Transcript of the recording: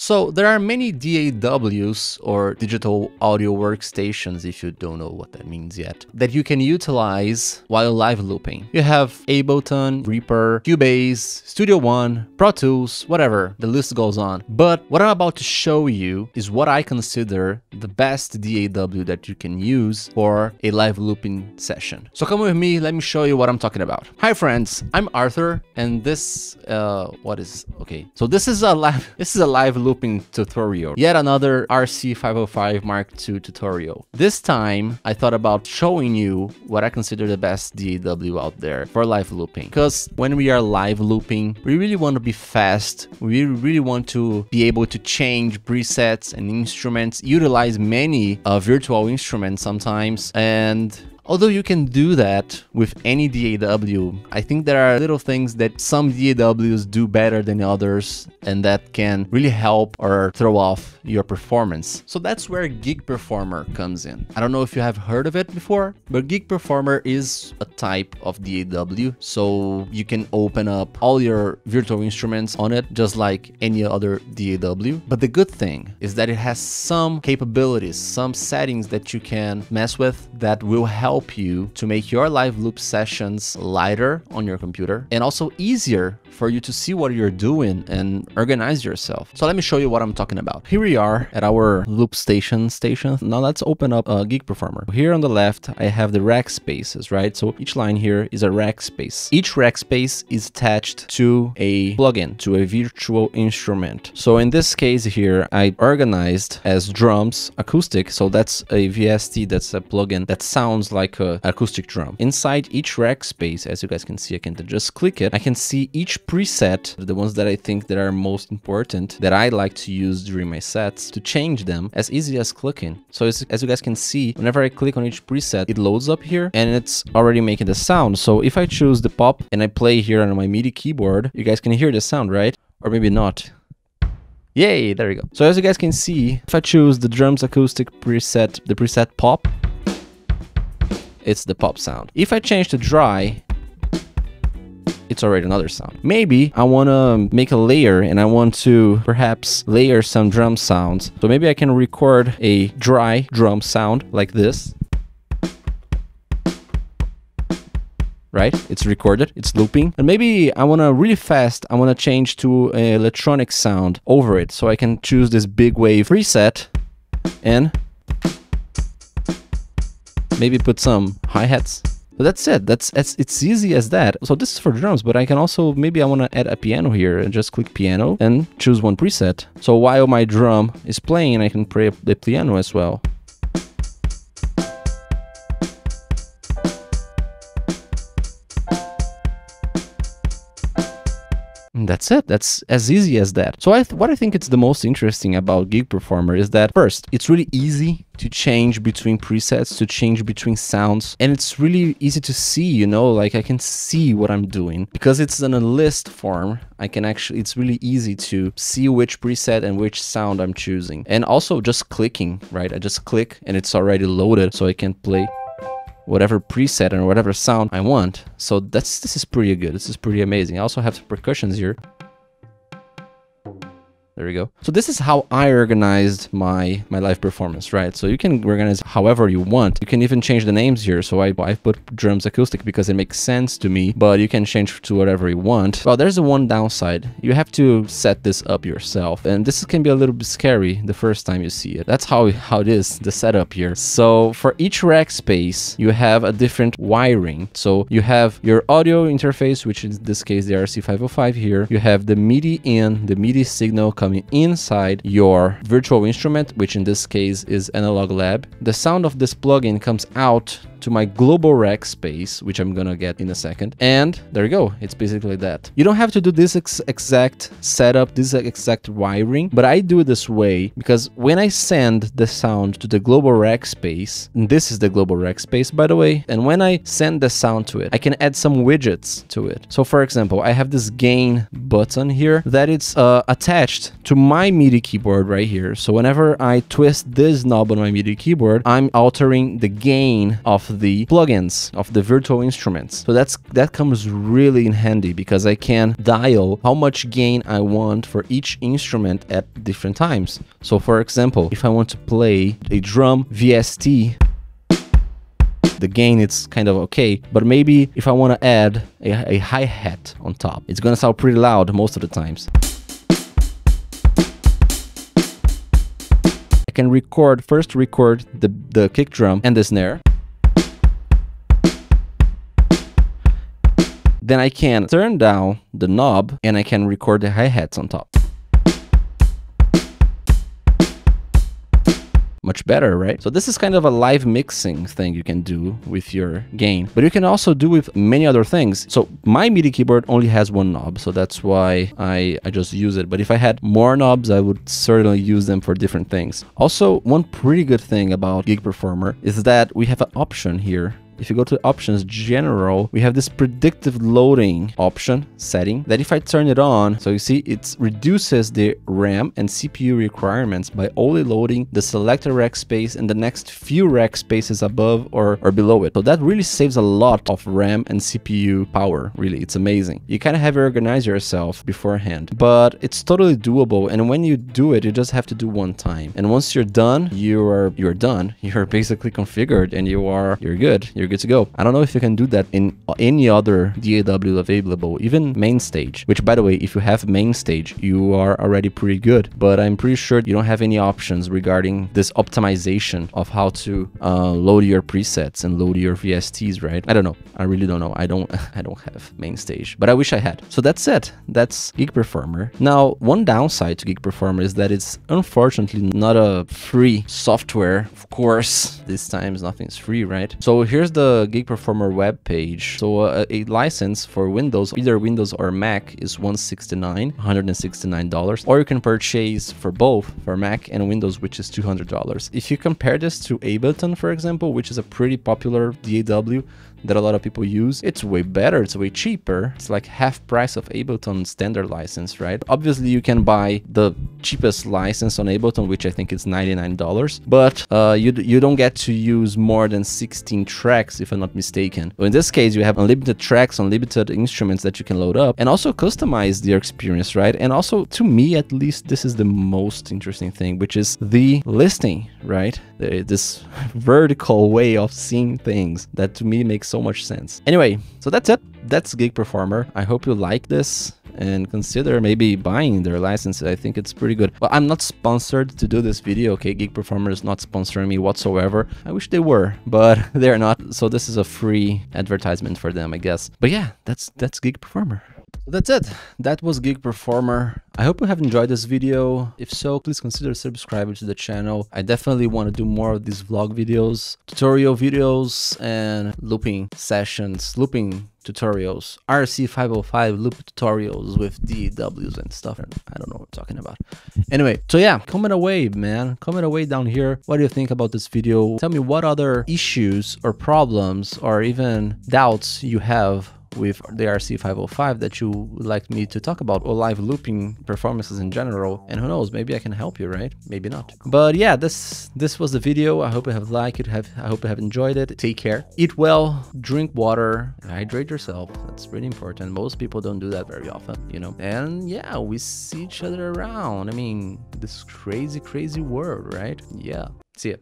So there are many DAWs or digital audio workstations, if you don't know what that means yet, that you can utilize while live looping. You have Ableton, Reaper, Cubase, Studio One, Pro Tools, whatever, the list goes on. But what I'm about to show you is what I consider the best DAW that you can use for a live looping session. So come with me, let me show you what I'm talking about. Hi friends, I'm Arthur and this, uh, what is, okay. So this is a live, this is a live looping tutorial. Yet another RC505 Mark II tutorial. This time, I thought about showing you what I consider the best DAW out there for live looping. Because when we are live looping, we really want to be fast. We really want to be able to change presets and instruments, utilize many uh, virtual instruments sometimes, and Although you can do that with any DAW, I think there are little things that some DAWs do better than others and that can really help or throw off your performance. So that's where Gig Performer comes in. I don't know if you have heard of it before, but Gig Performer is a type of DAW. So you can open up all your virtual instruments on it, just like any other DAW. But the good thing is that it has some capabilities, some settings that you can mess with that will help help you to make your live loop sessions lighter on your computer and also easier for you to see what you're doing and organize yourself. So let me show you what I'm talking about. Here we are at our loop station station. Now let's open up a Gig Performer. Here on the left, I have the rack spaces, right? So each line here is a rack space. Each rack space is attached to a plugin, to a virtual instrument. So in this case here, I organized as drums acoustic. So that's a VST, that's a plugin that sounds like a acoustic drum. Inside each rack space, as you guys can see, I can just click it. I can see each preset, the ones that I think that are most important, that I like to use during my sets, to change them as easy as clicking. So as, as you guys can see, whenever I click on each preset, it loads up here and it's already making the sound. So if I choose the pop and I play here on my MIDI keyboard, you guys can hear the sound, right? Or maybe not. Yay, there we go. So as you guys can see, if I choose the drums acoustic preset, the preset pop, it's the pop sound. If I change to dry, it's already another sound. Maybe I want to make a layer and I want to perhaps layer some drum sounds. So maybe I can record a dry drum sound like this. Right? It's recorded, it's looping. And maybe I want to really fast, I want to change to an electronic sound over it. So I can choose this big wave preset and maybe put some hi-hats. But that's it. That's, that's it's easy as that. So this is for drums, but I can also maybe I want to add a piano here and just click piano and choose one preset. So while my drum is playing, I can play the piano as well. That's it. That's as easy as that. So I what I think it's the most interesting about Gig Performer is that first, it's really easy to change between presets, to change between sounds, and it's really easy to see, you know, like I can see what I'm doing because it's in a list form. I can actually, it's really easy to see which preset and which sound I'm choosing. And also just clicking, right? I just click and it's already loaded so I can play whatever preset and whatever sound I want. So that's this is pretty good. This is pretty amazing. I also have some percussions here. There we go. So this is how I organized my, my live performance, right? So you can organize however you want. You can even change the names here. So I, I put drums acoustic because it makes sense to me, but you can change to whatever you want. Well, there's a one downside. You have to set this up yourself. And this can be a little bit scary the first time you see it. That's how, how it is, the setup here. So for each rack space, you have a different wiring. So you have your audio interface, which in this case, the RC505 here. You have the MIDI in, the MIDI signal coming coming inside your virtual instrument, which in this case is Analog Lab. The sound of this plugin comes out my global rack space, which I'm gonna get in a second. And there you go. It's basically that. You don't have to do this ex exact setup, this exact wiring, but I do it this way because when I send the sound to the global rack space, and this is the global rack space, by the way, and when I send the sound to it, I can add some widgets to it. So for example, I have this gain button here that it's uh, attached to my MIDI keyboard right here. So whenever I twist this knob on my MIDI keyboard, I'm altering the gain of the plugins of the virtual instruments. So that's that comes really in handy because I can dial how much gain I want for each instrument at different times. So for example, if I want to play a drum VST the gain it's kind of okay but maybe if i want to add a, a hi-hat on top it's gonna sound pretty loud most of the times i can record first record the the kick drum and the snare then i can turn down the knob and i can record the hi-hats on top much better, right? So this is kind of a live mixing thing you can do with your gain, but you can also do with many other things. So my MIDI keyboard only has one knob, so that's why I, I just use it. But if I had more knobs, I would certainly use them for different things. Also, one pretty good thing about Gig Performer is that we have an option here if you go to options general, we have this predictive loading option setting that if I turn it on, so you see it reduces the RAM and CPU requirements by only loading the selected rack space and the next few rack spaces above or, or below it. So that really saves a lot of RAM and CPU power, really. It's amazing. You kind of have to organize yourself beforehand, but it's totally doable. And when you do it, you just have to do one time. And once you're done, you are you're done. You're basically configured and you are you're good. You're you're good to go. I don't know if you can do that in any other DAW available, even MainStage, which by the way, if you have MainStage, you are already pretty good, but I'm pretty sure you don't have any options regarding this optimization of how to uh, load your presets and load your VSTs, right? I don't know. I really don't know. I don't, I don't have MainStage, but I wish I had. So that's it. That's Gig Performer. Now, one downside to Gig Performer is that it's unfortunately not a free software. Of course, this times nothing's free, right? So here's the the Gig Performer web page. So uh, a license for Windows, either Windows or Mac, is 169 $169. Or you can purchase for both, for Mac and Windows, which is $200. If you compare this to Ableton, for example, which is a pretty popular DAW, that a lot of people use, it's way better, it's way cheaper. It's like half price of Ableton standard license, right? Obviously, you can buy the cheapest license on Ableton, which I think is $99, but uh, you, you don't get to use more than 16 tracks, if I'm not mistaken. In this case, you have unlimited tracks, unlimited instruments that you can load up, and also customize your experience, right? And also, to me at least, this is the most interesting thing, which is the listing, right? Uh, this vertical way of seeing things that to me makes so much sense. Anyway, so that's it. That's Gig Performer. I hope you like this and consider maybe buying their license. I think it's pretty good. Well, I'm not sponsored to do this video, okay? Gig Performer is not sponsoring me whatsoever. I wish they were, but they're not. So this is a free advertisement for them, I guess. But yeah, that's that's Gig Performer. That's it. That was Gig Performer. I hope you have enjoyed this video. If so, please consider subscribing to the channel. I definitely want to do more of these vlog videos, tutorial videos, and looping sessions, looping tutorials, RC505 loop tutorials with DWs and stuff. I don't know what I'm talking about. Anyway, so yeah, comment away, man. Comment away down here. What do you think about this video? Tell me what other issues or problems or even doubts you have with the RC505 that you would like me to talk about or live looping performances in general and who knows maybe I can help you right? Maybe not. But yeah this this was the video. I hope you have liked it have I hope you have enjoyed it. Take care. Eat well drink water hydrate yourself. That's really important. Most people don't do that very often you know? And yeah we see each other around. I mean this crazy crazy world right? Yeah. See ya